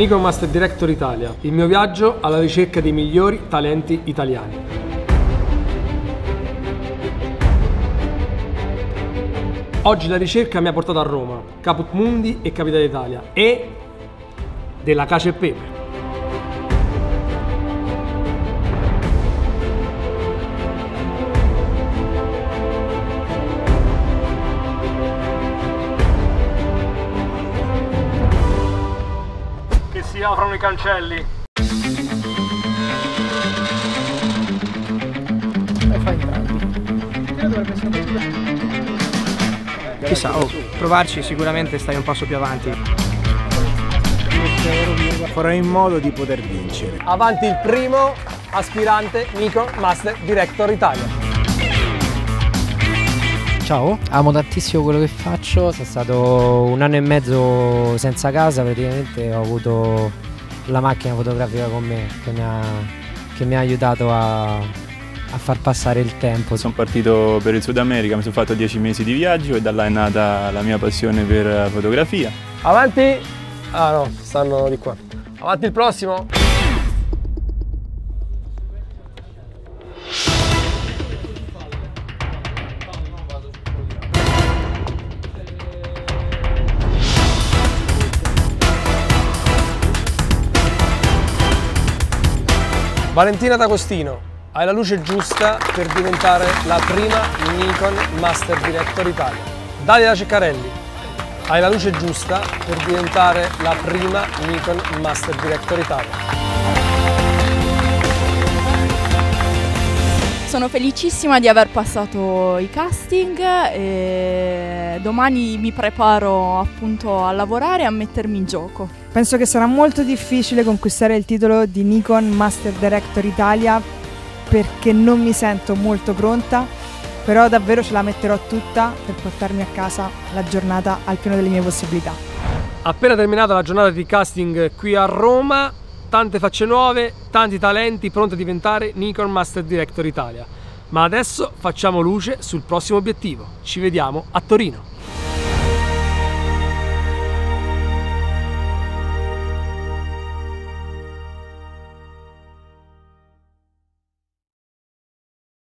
Nikon Master Director Italia, il mio viaggio alla ricerca dei migliori talenti italiani. Oggi la ricerca mi ha portato a Roma, Caput Mundi e Capitale Italia e della cace e pepe. Si aprono i cancelli. E essere Chissà, oh, provarci sicuramente stai un passo più avanti. Farò in modo di poter vincere. Avanti il primo aspirante Nikon Master Director Italia. Ciao, amo tantissimo quello che faccio, sono stato un anno e mezzo senza casa, praticamente ho avuto la macchina fotografica con me che mi ha, che mi ha aiutato a, a far passare il tempo. Sono partito per il Sud America, mi sono fatto 10 mesi di viaggio e da là è nata la mia passione per la fotografia. Avanti. Ah no, stanno di qua. Avanti il prossimo. Valentina D'Agostino, hai la luce giusta per diventare la prima Nikon Master Director Italia. Dalia Ceccarelli, hai la luce giusta per diventare la prima Nikon Master Director Italia. Sono felicissima di aver passato i casting e domani mi preparo appunto a lavorare e a mettermi in gioco. Penso che sarà molto difficile conquistare il titolo di Nikon Master Director Italia perché non mi sento molto pronta, però davvero ce la metterò tutta per portarmi a casa la giornata al pieno delle mie possibilità. Appena terminata la giornata di casting qui a Roma, tante facce nuove, tanti talenti pronti a diventare Nikon Master Director Italia. Ma adesso facciamo luce sul prossimo obiettivo. Ci vediamo a Torino.